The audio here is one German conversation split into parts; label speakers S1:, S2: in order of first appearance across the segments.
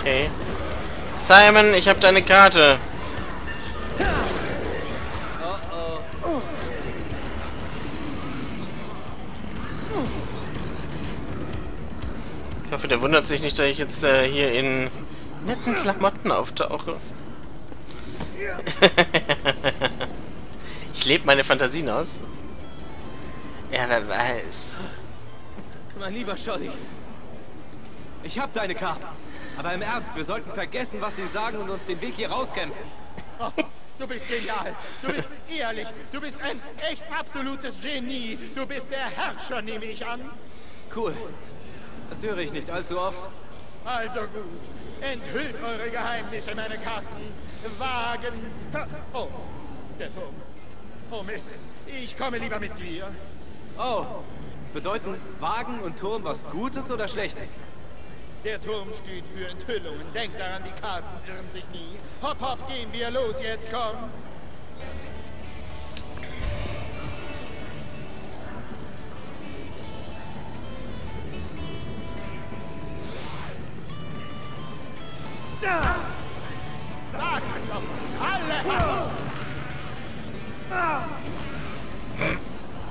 S1: Okay. Simon, ich habe deine Karte. Ich hoffe, der wundert sich nicht, dass ich jetzt äh, hier in netten Klamotten auftauche. ich lebe meine Fantasien aus. Ja, wer weiß.
S2: Mein lieber Scholli. Ich hab deine Karte. Aber im Ernst, wir sollten vergessen, was sie sagen und uns den Weg hier rauskämpfen.
S3: Oh, du bist genial. Du bist ehrlich. Du bist ein echt absolutes Genie. Du bist der Herrscher, nehme ich an.
S2: Cool. Das höre ich nicht allzu oft.
S3: Also gut. Enthüllt eure Geheimnisse, meine Karten. Wagen. Oh, der Turm. Oh Mist. Ich komme lieber mit dir.
S2: Oh, bedeuten Wagen und Turm was Gutes oder Schlechtes?
S3: Der Turm steht für Enthüllungen. Denkt daran, die Karten irren sich nie. Hopp, hopp, gehen wir los jetzt, komm. Da! Da doch alle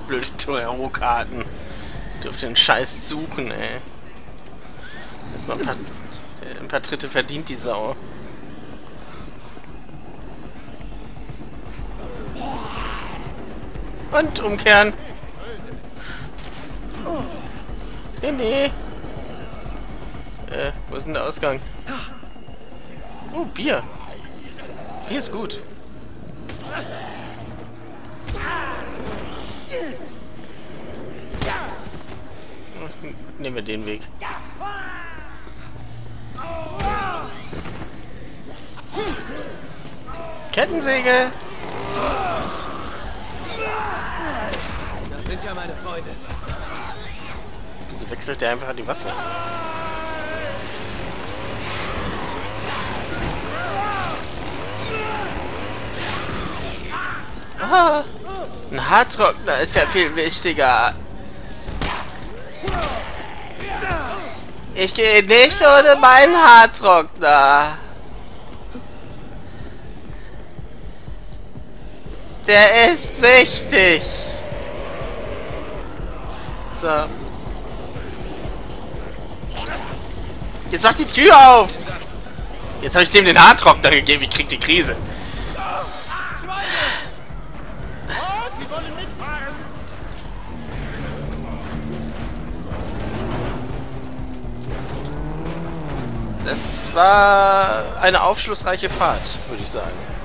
S1: Blöde Torero-Karten. Dürft den Scheiß suchen, ey. Erstmal ein paar, ein paar Tritte verdient die Sau. Und umkehren. Nee, nee. Äh, wo ist denn der Ausgang? Oh, Bier. Bier ist gut. Nehmen wir den Weg. Kettensäge!
S2: Das sind ja meine Freunde.
S1: Wieso wechselt der einfach die Waffe? Ah, ein Haartrockner ist ja viel wichtiger. Ich gehe nicht ohne meinen Haartrockner. Der ist wichtig. So. Jetzt mach die Tür auf. Jetzt habe ich dem den Haartrockner gegeben. Ich krieg die Krise. Das war eine aufschlussreiche Fahrt, würde ich sagen.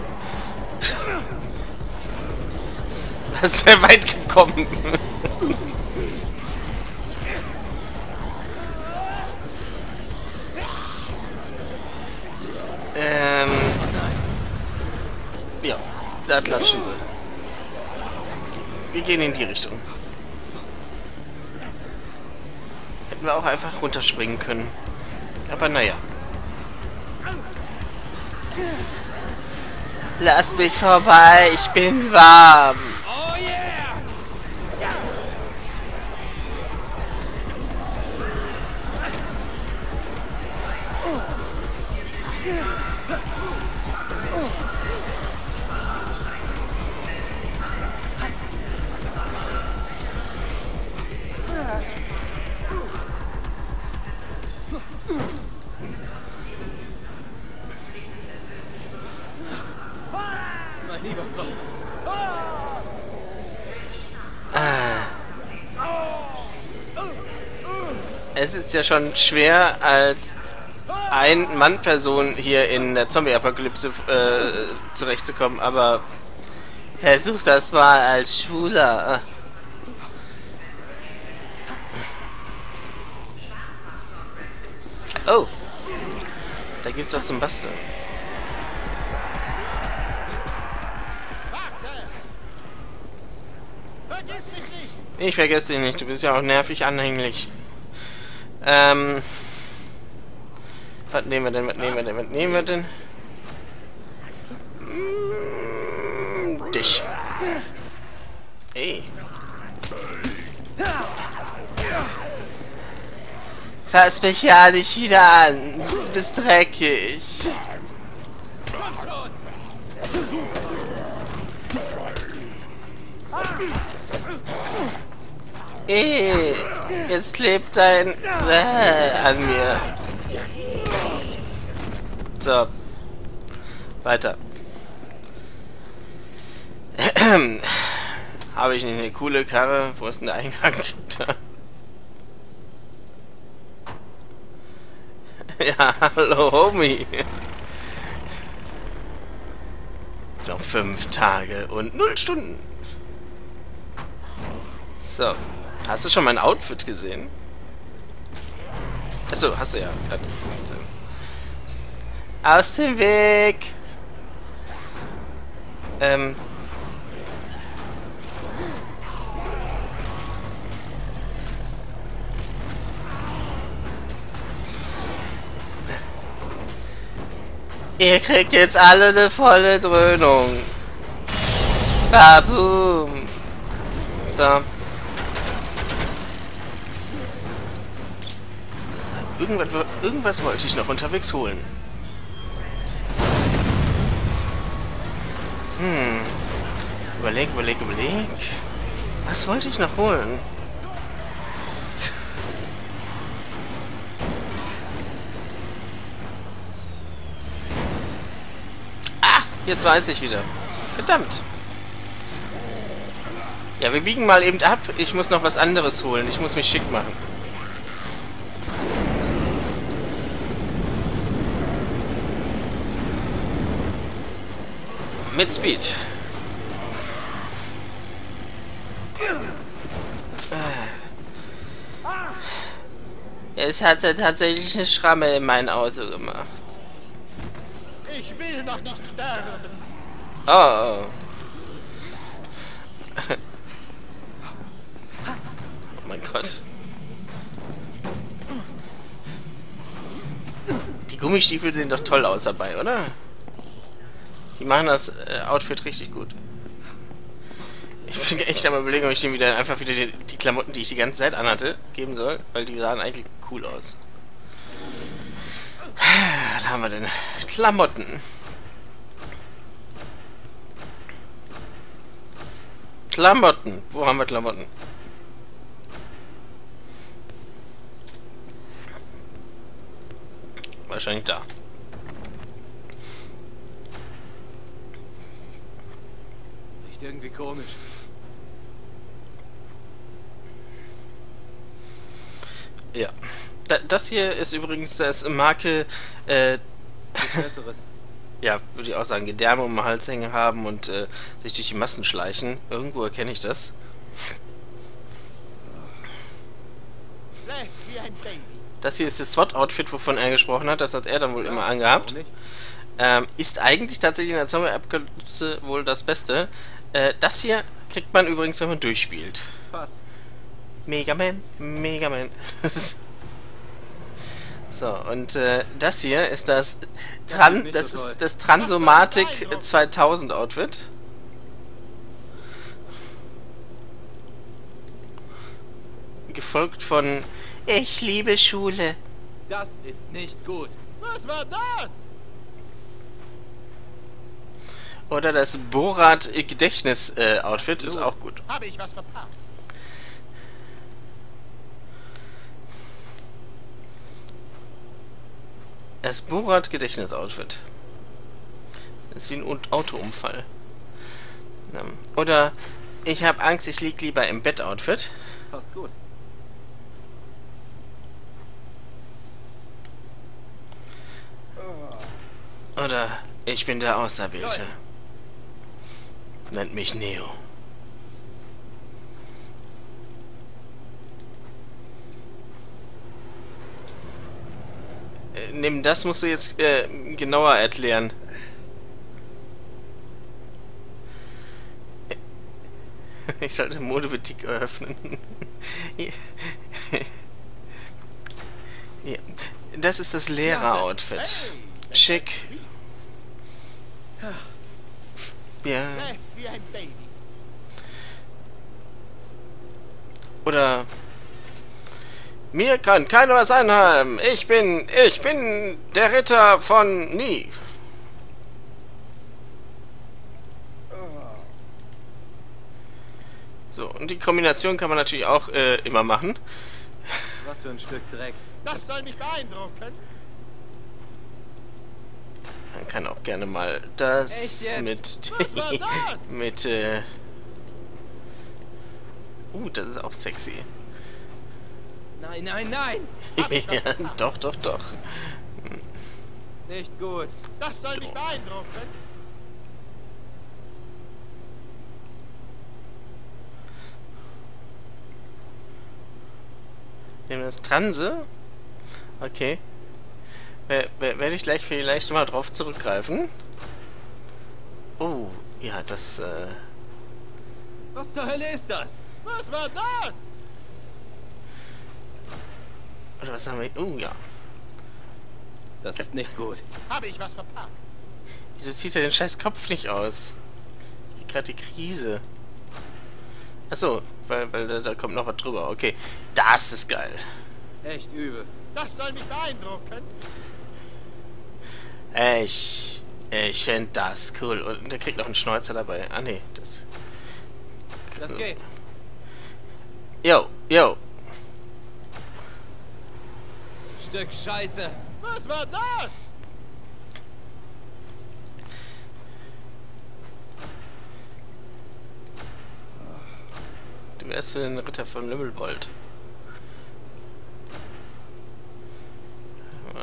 S1: Sehr weit gekommen. ähm. Ja, da klatschen sie. Wir gehen in die Richtung. Hätten wir auch einfach runterspringen können. Aber naja. Lass mich vorbei, ich bin warm. Es ist ja schon schwer als ein Mann-Person hier in der Zombie-Apokalypse äh, zurechtzukommen, aber versuch das mal als Schwuler. Oh, da gibt's was zum Basteln. Ich vergesse dich nicht, du bist ja auch nervig anhänglich. Ähm. Was nehmen wir denn, was nehmen wir denn, was nehmen wir denn? Mm, dich. Ey. Fass mich ja nicht wieder an. Du bist dreckig. Eh, jetzt klebt dein äh, an mir. So. Weiter. Habe ich nicht eine coole Karre? Wo ist denn der Eingang? Ja, hallo Homie. Noch fünf Tage und null Stunden. So. Hast du schon mein Outfit gesehen? Achso, hast du ja. Grad. Aus dem Weg! Ähm. Ihr kriegt jetzt alle eine volle Dröhnung. Baboom. So. Irgendwas, irgendwas wollte ich noch unterwegs holen. Hm. Überleg, überleg, überleg. Was wollte ich noch holen? ah, jetzt weiß ich wieder. Verdammt. Ja, wir biegen mal eben ab. Ich muss noch was anderes holen. Ich muss mich schick machen. Mit Speed. Es hatte tatsächlich eine Schramme in mein Auto gemacht.
S3: Ich will noch nicht sterben.
S1: Oh. oh mein Gott. Die Gummistiefel sehen doch toll aus dabei, oder? Die machen das äh, Outfit richtig gut. Ich bin echt am überlegen, ob ich dem wieder einfach wieder die, die, Klamotten, die ich die ganze Zeit anhatte, geben soll, weil die sahen eigentlich cool aus. Was haben wir denn? Klamotten. Klamotten. Wo haben wir Klamotten? Wahrscheinlich da.
S2: Irgendwie komisch.
S1: Ja. Da, das hier ist übrigens das Marke, äh, ja, würde ich auch sagen, Gedärme um den Hals hängen haben und äh, sich durch die Massen schleichen. Irgendwo erkenne ich das. Das hier ist das SWAT-Outfit, wovon er gesprochen hat. Das hat er dann wohl immer angehabt. Ähm, ist eigentlich tatsächlich in der Zombie-Apokalypse wohl das Beste. Äh, das hier kriegt man übrigens, wenn man durchspielt.
S2: Passt.
S1: Mega Man, Mega Man. so, und äh, das hier ist das
S2: Das
S1: Tran,
S2: ist
S1: das
S2: so toll.
S1: ist das Transomatic 2000 Outfit. Gefolgt von Ich liebe Schule.
S2: Das ist nicht gut.
S3: Was war das?
S1: Oder das Borat Gedächtnis äh, ist auch gut.
S3: Habe ich was verpasst?
S1: Das Borat Gedächtnis Outfit. Das ist wie ein Un- Autounfall. Ja. Oder ich habe Angst, ich lieg lieber im Bett Outfit.
S2: Passt gut.
S1: Oder ich bin der Auserwählte.
S2: Toll.
S1: Nennt mich Neo. Äh, Nimm das musst du jetzt äh, genauer erklären. Ich sollte Modeboutique eröffnen. ja. Das ist das Lehrer-Outfit. Schick. Ja.
S3: Schläft wie ein Baby.
S1: Oder Mir kann keiner was anhaben. Ich bin, ich bin der Ritter von Nie. So, und die Kombination kann man natürlich auch äh, immer machen.
S2: Was für ein Stück Dreck.
S3: Das soll mich beeindrucken.
S1: Man kann auch gerne mal das mit
S3: das?
S1: mit äh Uh, das ist auch sexy.
S2: Nein, nein, nein!
S1: ja, doch, doch, doch.
S2: Nicht gut.
S3: Das soll mich beeindrucken.
S1: Nehmen wir das Transe? Okay. Wer- wer- Werde ich gleich vielleicht mal drauf zurückgreifen. Oh, ja, das, äh...
S2: Was zur Hölle ist das?
S3: Was war das?
S1: Oder was haben wir... Oh, ja.
S2: Das ist nicht gut.
S3: Habe ich was verpasst?
S1: Wieso zieht er den scheiß Kopf nicht aus? Ich krieg grad die Krise. Achso, weil, weil da, da kommt noch was drüber. Okay, das ist geil.
S2: Echt übel.
S3: Das soll mich beeindrucken.
S1: Ich... Ich finde das cool. Und der kriegt noch einen Schnäuzer dabei. Ah, nee, das...
S2: Das geht.
S1: Yo, yo.
S2: Stück Scheiße.
S3: Was war das?
S1: Du wärst für den Ritter von Lümmelbold.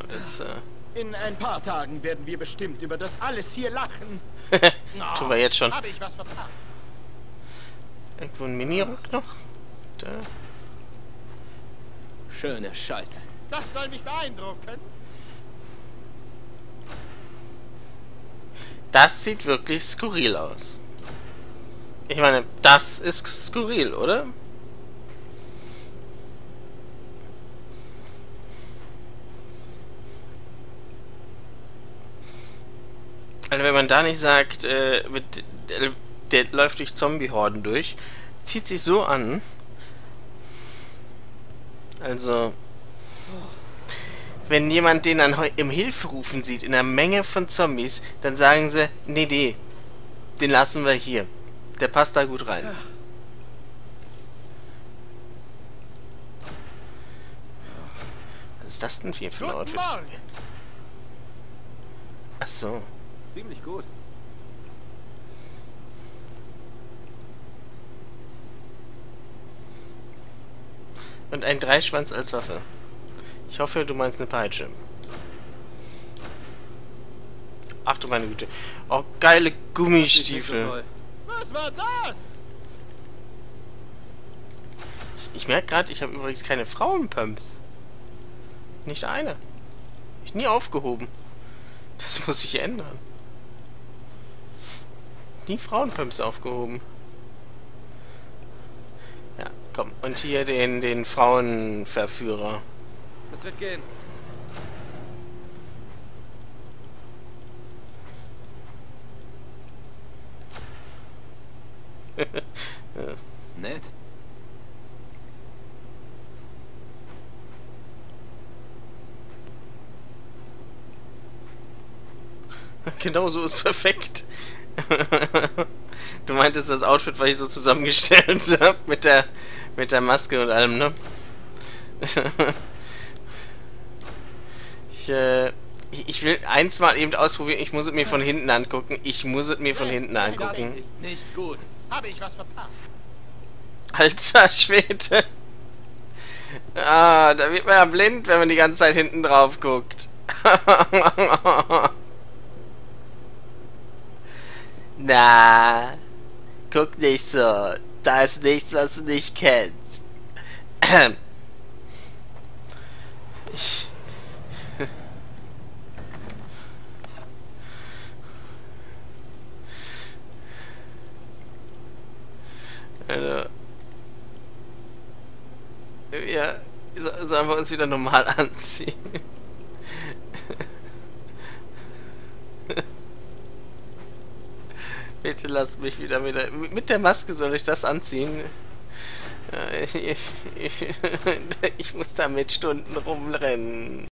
S1: Das, äh...
S3: In ein paar Tagen werden wir bestimmt über das alles hier lachen.
S1: Tun wir jetzt schon.
S3: Habe ich was verpasst?
S1: Irgendwo ein Mini-Rock noch? Da.
S2: Schöne Scheiße.
S3: Das soll mich beeindrucken.
S1: Das sieht wirklich skurril aus. Ich meine, das ist skurril, oder? Also wenn man da nicht sagt, äh, mit, der, der läuft durch Zombie-Horden durch, zieht sich so an. Also, wenn jemand den dann im Hilferufen sieht, in einer Menge von Zombies, dann sagen sie, nee, nee, den lassen wir hier. Der passt da gut rein. Was ist das denn hier für ein Outfit? Ach so.
S2: Ziemlich gut.
S1: Und ein Dreischwanz als Waffe. Ich hoffe, du meinst eine Peitsche. Ach du meine Güte. Oh, geile Gummistiefel.
S3: Was war das?
S1: Ich, ich merke gerade, ich habe übrigens keine Frauenpumps. Nicht eine. Ich nie aufgehoben. Das muss sich ändern. Nie Frauenpumps aufgehoben. Ja, komm. Und hier den, den Frauenverführer.
S2: Das wird gehen. Nett.
S1: Genau so ist perfekt. du meintest das Outfit, was ich so zusammengestellt habe mit der mit der Maske und allem, ne? ich, äh, ich will eins mal eben ausprobieren. Ich muss es mir von hinten angucken. Ich muss es mir von hinten
S2: Das
S1: angucken.
S2: ist nicht gut.
S3: Habe ich was verpasst?
S1: Alter Schwede. Ah, da wird man ja blind, wenn man die ganze Zeit hinten drauf guckt. Na, guck nicht so. Da ist nichts, was du nicht kennst. Ich. Also. Ja, so- sollen wir uns wieder normal anziehen? Bitte lass mich wieder wieder. Mit der Maske soll ich das anziehen. Äh, ich, ich, ich muss damit Stunden rumrennen.